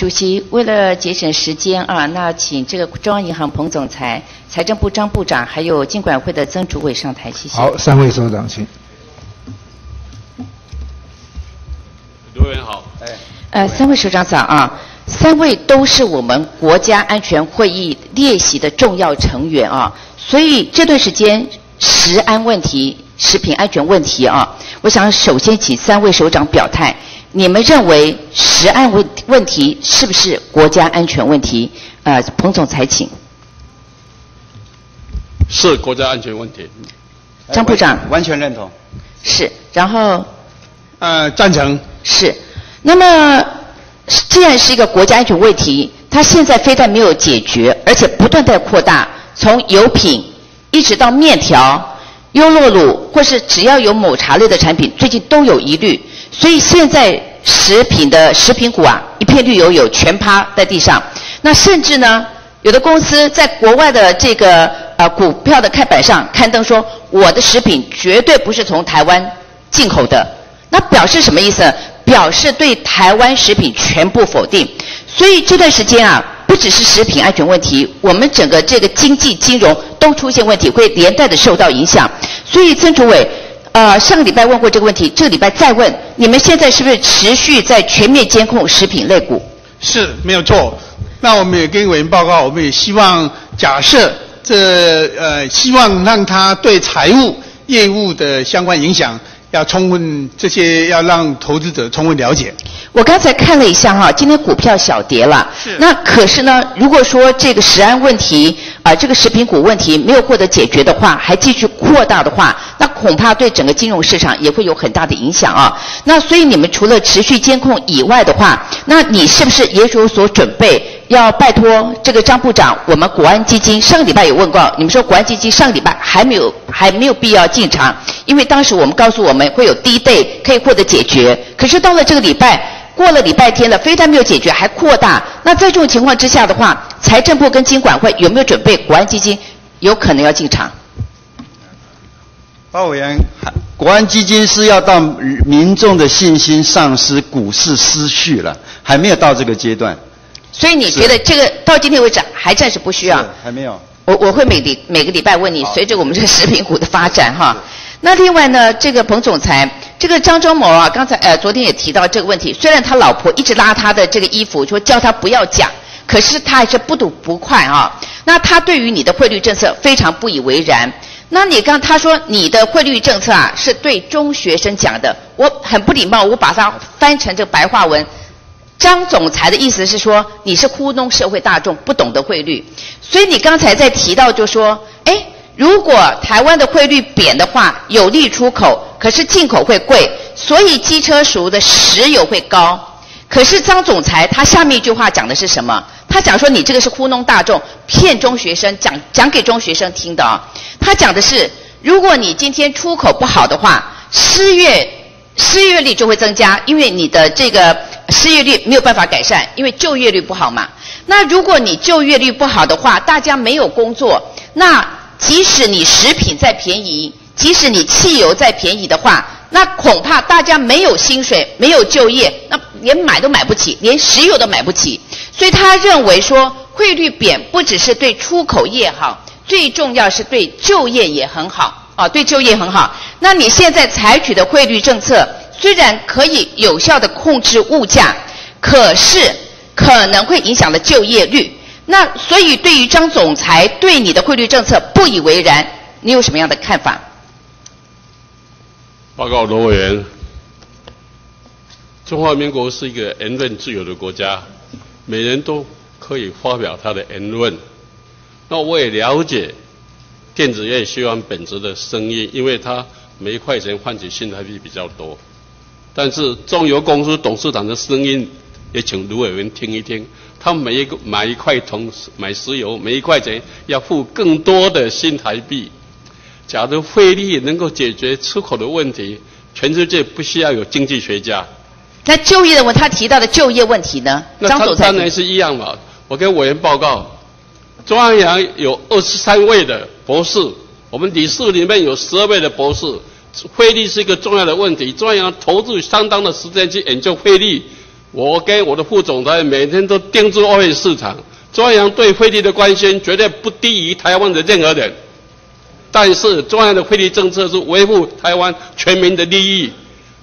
主席，为了节省时间啊，那请这个中央银行彭总裁、财政部张部长，还有金管会的曾主委上台，谢谢。好，三位首长，请。刘委员好，哎，呃，三位首长早啊，三位都是我们国家安全会议列席的重要成员啊，所以这段时间食安问题、食品安全问题啊，我想首先请三位首长表态。你们认为食安问问题是不是国家安全问题？呃，彭总裁，请。是国家安全问题。张部长。完全认同。是，然后。呃，赞成。是，那么既然是一个国家安全问题，它现在非但没有解决，而且不断在扩大，从油品一直到面条、优酪乳，或是只要有某茶类的产品，最近都有疑虑。所以现在食品的食品股啊，一片绿油油，全趴在地上。那甚至呢，有的公司在国外的这个呃股票的开板上刊登说，我的食品绝对不是从台湾进口的。那表示什么意思？表示对台湾食品全部否定。所以这段时间啊，不只是食品安全问题，我们整个这个经济金融都出现问题，会连带的受到影响。所以曾主委。呃，上个礼拜问过这个问题，这个礼拜再问，你们现在是不是持续在全面监控食品类股？是，没有错。那我们也跟委员报告，我们也希望假设这呃，希望让他对财务业务的相关影响。要充分这些，要让投资者充分了解。我刚才看了一下哈，今天股票小跌了。是。那可是呢，如果说这个食安问题啊，这个食品股问题没有获得解决的话，还继续扩大的话，那恐怕对整个金融市场也会有很大的影响啊。那所以你们除了持续监控以外的话，那你是不是也有所准备？要拜托这个张部长，我们国安基金上个礼拜有问过，你们说国安基金上个礼拜还没有还没有必要进场，因为当时我们告诉我们会有低对可以获得解决，可是到了这个礼拜过了礼拜天了，非但没有解决，还扩大。那在这种情况之下的话，财政部跟金管会有没有准备国安基金有可能要进场？包委员，国安基金是要到民众的信心丧失，股市失序了，还没有到这个阶段。所以你觉得这个到今天为止还暂时不需要？还没有。我我会每礼每个礼拜问你，随着我们这个食品股的发展哈。那另外呢，这个彭总裁，这个张忠谋啊，刚才呃昨天也提到这个问题。虽然他老婆一直拉他的这个衣服，说叫他不要讲，可是他还是不吐不快啊。那他对于你的汇率政策非常不以为然。那你刚他说你的汇率政策啊是对中学生讲的，我很不礼貌，我把它翻成这个白话文。张总裁的意思是说，你是糊弄社会大众，不懂得汇率。所以你刚才在提到就说，哎，如果台湾的汇率贬的话，有利出口，可是进口会贵，所以机车熟的石油会高。可是张总裁他下面一句话讲的是什么？他讲说你这个是糊弄大众，骗中学生，讲讲给中学生听的啊。他讲的是，如果你今天出口不好的话，失业失业率就会增加，因为你的这个。失业率没有办法改善，因为就业率不好嘛。那如果你就业率不好的话，大家没有工作，那即使你食品再便宜，即使你汽油再便宜的话，那恐怕大家没有薪水，没有就业，那连买都买不起，连石油都买不起。所以他认为说，汇率贬不只是对出口业好，最重要是对就业也很好啊，对就业很好。那你现在采取的汇率政策？虽然可以有效的控制物价，可是可能会影响了就业率。那所以对于张总裁对你的汇率政策不以为然，你有什么样的看法？报告罗委员，中华民国是一个言论自由的国家，每人都可以发表他的言论。那我也了解电子业希望本质的声音，因为它每一块钱换取新台币比较多。但是中油公司董事长的声音也请卢伟文听一听。他每一个买一块铜买石油，每一块钱要付更多的新台币。假如汇率能够解决出口的问题，全世界不需要有经济学家。那就业的问，他提到的就业问题呢？那他当然是一样嘛。我跟委员报告，中央银行有二十三位的博士，我们理事里面有十二位的博士。汇率是一个重要的问题，中央投资相当的时间去研究汇率，我跟我的副总裁每天都盯住外汇市场，中央对汇率的关心绝对不低于台湾的任何人。但是中央的汇率政策是维护台湾全民的利益。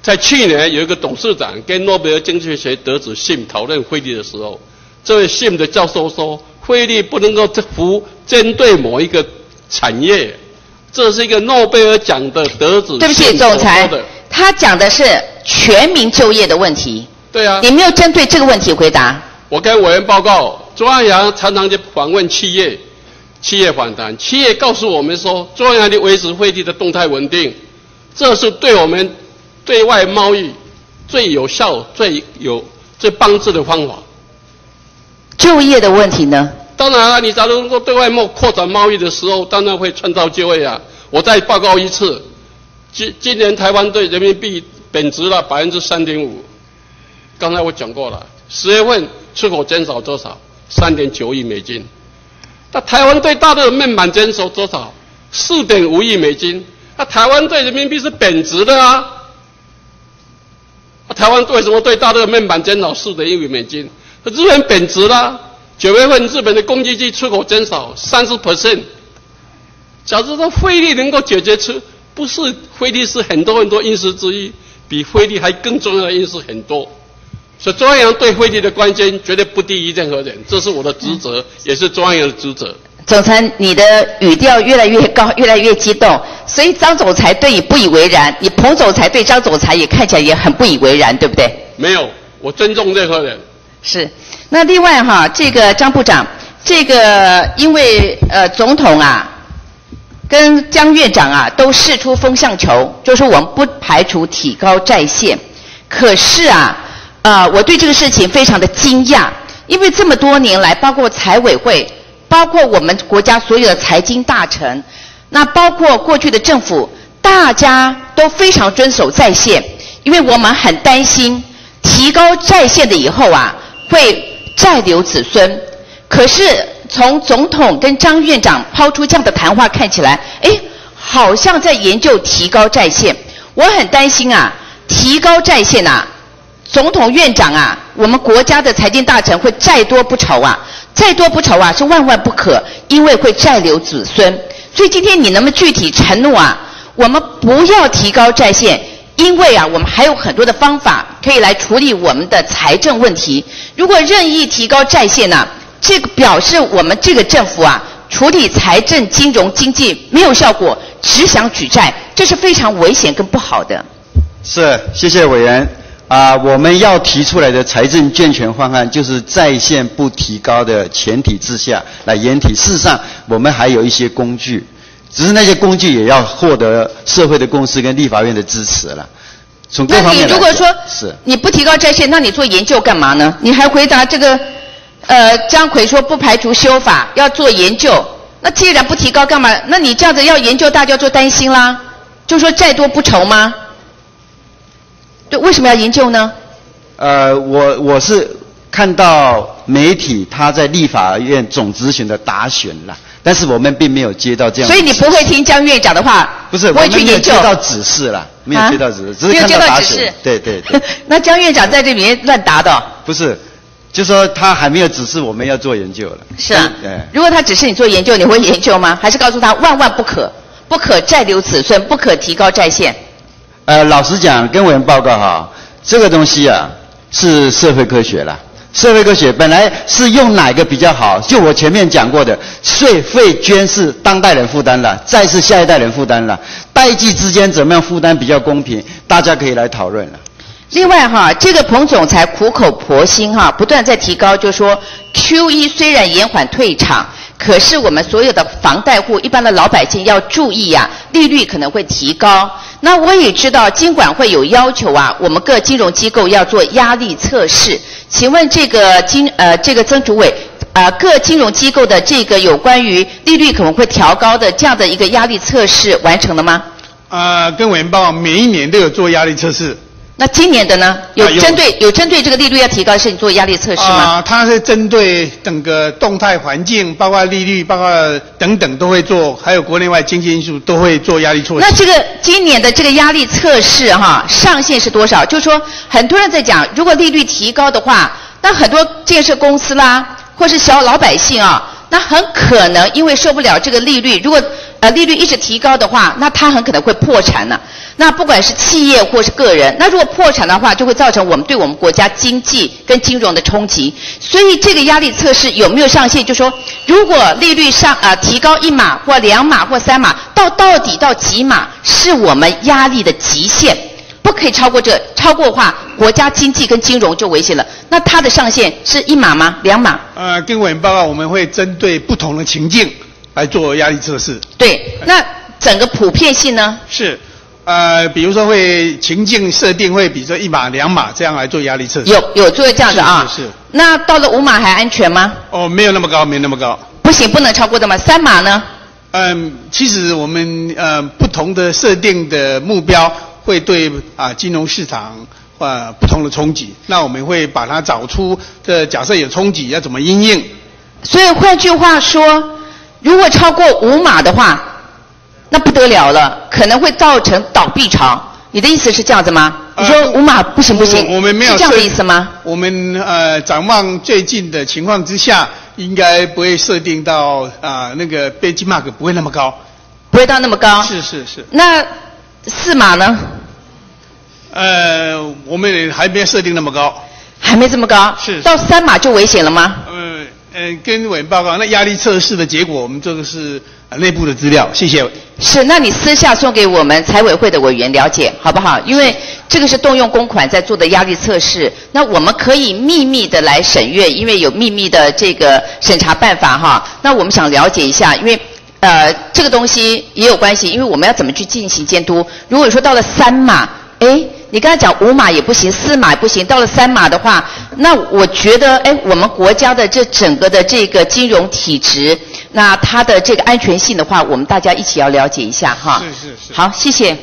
在去年有一个董事长跟诺贝尔经济学得主信讨论汇率的时候，这位信的教授说，汇率不能够服针对某一个产业。这是一个诺贝尔奖的得主。对不起，总裁，他讲的是全民就业的问题。对啊。你没有针对这个问题回答。我跟委员报告，中央常常去访问企业，企业访谈，企业告诉我们说，中央银行维持汇率的动态稳定，这是对我们对外贸易最有效、最有最帮助的方法。就业的问题呢？当然了，你假如说对外贸扩展贸易的时候，当然会创造就业啊。我再报告一次，今今年台湾对人民币贬值了百分之三点五。刚才我讲过了，十月份出口减少多少？三点九亿美金。那台湾对大陆的面板减少多少？四点五亿美金。那台湾对人民币是贬值的啊。台湾为什么对大陆的面板减少四点一亿美金？日元贬值了。九月份日本的工具机出口减少三十 percent。假如说汇率能够解决出，不是汇率是很多很多因素之一，比汇率还更重要的因素很多。所以中央银行对汇率的关心绝对不低于任何人，这是我的职责，也是中央银行的职责。总裁，你的语调越来越高，越来越激动，所以张总裁对你不以为然，你彭总裁对张总裁也看起来也很不以为然，对不对？没有，我尊重任何人。是。那另外哈，这个张部长，这个因为呃总统啊，跟江院长啊都释出风向球，就是我们不排除提高债限。可是啊，呃我对这个事情非常的惊讶，因为这么多年来，包括财委会，包括我们国家所有的财经大臣，那包括过去的政府，大家都非常遵守在线，因为我们很担心提高在线的以后啊会。再留子孙，可是从总统跟张院长抛出这样的谈话看起来，哎，好像在研究提高债限。我很担心啊，提高在线啊，总统院长啊，我们国家的财经大臣会再多不愁啊，再多不愁啊，是万万不可，因为会再留子孙。所以今天你能不能具体承诺啊，我们不要提高债限？因为啊，我们还有很多的方法可以来处理我们的财政问题。如果任意提高债限呢，这个表示我们这个政府啊，处理财政、金融、经济没有效果，只想举债，这是非常危险跟不好的。是，谢谢委员。啊，我们要提出来的财政健全方案，就是在线不提高的前提之下来研提。事实上，我们还有一些工具。只是那些工具也要获得社会的共识跟立法院的支持了。从各方面那你如果说是你不提高在线，那你做研究干嘛呢？你还回答这个，呃，张奎说不排除修法，要做研究。那既然不提高干嘛？那你这样子要研究，大家就担心啦。就说债多不愁吗？对，为什么要研究呢？呃，我我是看到媒体他在立法院总执行的答询了。但是我们并没有接到这样，所以你不会听江院长的话，不是，不会去研究。接到指示了，没有接到指示，只是看到指示。对对对。那江院长在这里面乱答的。不是，就说他还没有指示我们要做研究了。是啊。对。如果他指示你做研究，你会研究吗？还是告诉他万万不可，不可再留子孙，不可提高在线？呃，老实讲，跟我们报告哈，这个东西啊是社会科学了。社会科学本来是用哪个比较好？就我前面讲过的，税费捐是当代人负担了，再是下一代人负担了，代际之间怎么样负担比较公平？大家可以来讨论了。另外哈，这个彭总裁苦口婆心哈，不断在提高，就说 Q E 虽然延缓退场。可是我们所有的房贷户、一般的老百姓要注意呀，利率可能会提高。那我也知道金管会有要求啊，我们各金融机构要做压力测试。请问这个金呃这个曾主委啊，各金融机构的这个有关于利率可能会调高的这样的一个压力测试完成了吗？呃，跟文报每一年都有做压力测试，那今年的呢？有针对有针对这个利率要提高是你做压力测试吗？啊，它是针对整个动态环境，包括利率，包括等等都会做，还有国内外经济因素都会做压力测试。那这个今年的这个压力测试哈，上限是多少？就是说，很多人在讲，如果利率提高的话，那很多建设公司啦，或是小老百姓啊，那很可能因为受不了这个利率，如果呃利率一直提高的话，那他很可能会破产呢、那不管是企业或是个人，那如果破产的话，就会造成我们对我们国家经济跟金融的冲击。所以这个压力测试有没有上限？就说如果利率上呃提高一码或两码或三码，到到底到几码是我们压力的极限，不可以超过这，超过的话，国家经济跟金融就危险了。那它的上限是一码吗？两码？呃，跟委员报告，我们会针对不同的情境来做压力测试。对，那整个普遍性呢？是，呃，比如说会情境设定会，比如说一码、两码这样来做压力测试。有有做这样的啊？是是是那到了五码还安全吗？哦，没有那么高，没有那么高。不行，不能超过的嘛？三码呢？嗯，其实我们呃不同的设定的目标会对啊、金融市场呃不同的冲击，那我们会把它找出这假设有冲击要怎么应应。所以换句话说，如果超过五码的话，那不得了了，可能会造成倒闭潮。你的意思是这样子吗？你说呃五码不行不行，我我们没有是这样的意思吗？我们呃展望最近的情况之下，应该不会设定到啊、那个 benchmark 不会那么高。不会到那么高。是是是。那四码呢？呃，我们还没设定那么高。还没这么高。是是到三码就危险了吗？呃呃，跟委员报告，那压力测试的结果，我们这个是呃内部的资料，谢谢。是，那你私下送给我们财委会的委员了解，好不好？因为这个是动用公款在做的压力测试，那我们可以秘密的来审阅，因为有秘密的这个审查办法哈。那我们想了解一下，因为呃这个东西也有关系，因为我们要怎么去进行监督？如果说到了三码，哎。你刚才讲五码也不行，四码不行，到了三码的话，那我觉得，哎，我们国家的这整个的这个金融体制，那它的这个安全性的话，我们大家一起要了解一下哈。是是是好，谢谢。